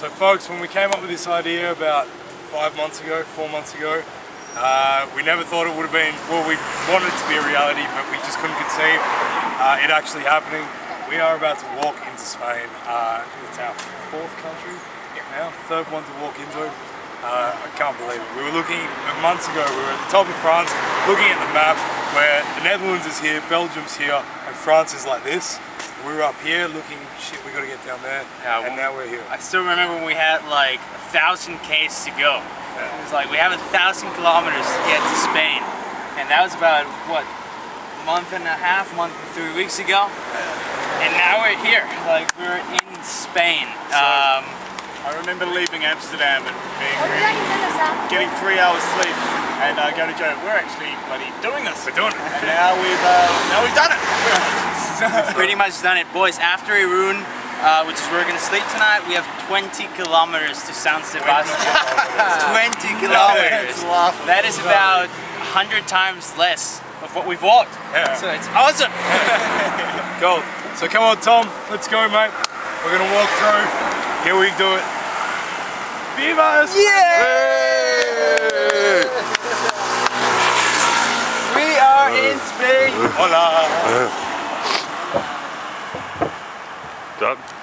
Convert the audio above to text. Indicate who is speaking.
Speaker 1: So folks, when we came up with this idea about five months ago, four months ago, uh, we never thought it would have been, well we wanted it to be a reality but we just couldn't conceive uh, it actually happening. We are about to walk into Spain. Uh, it's our fourth country now, third one to walk into. Uh, I can't believe it. We were looking, months ago, we were at the top of France, looking at the map where the Netherlands is here, Belgium's here, and France is like this. We were up here looking, shit, we gotta get down there,
Speaker 2: Yeah,
Speaker 1: and
Speaker 2: well,
Speaker 1: now we're here.
Speaker 2: I still remember when we had like a thousand Ks to go. It was like we have a thousand kilometers to get to Spain, and that was about what a month and a half, month and three weeks ago. And now we're here, like we're in Spain. Um,
Speaker 3: I remember leaving Amsterdam and being really, getting three hours sleep and uh, going to Joe. We're actually bloody doing this.
Speaker 1: We're doing it.
Speaker 3: And now we've uh, now we've done it.
Speaker 2: pretty much done it, boys. After Irun, uh, which is where we're gonna sleep tonight, we have 20 kilometers to San Sebastian. 20 kilometers. That is about 100 times less of what we've walked.
Speaker 1: Yeah.
Speaker 2: So it's awesome.
Speaker 1: Gold. So come on, Tom, let's go, mate. We're gonna walk through. Here we do it. Vivas!
Speaker 2: We are in Spain.
Speaker 1: Hola! up.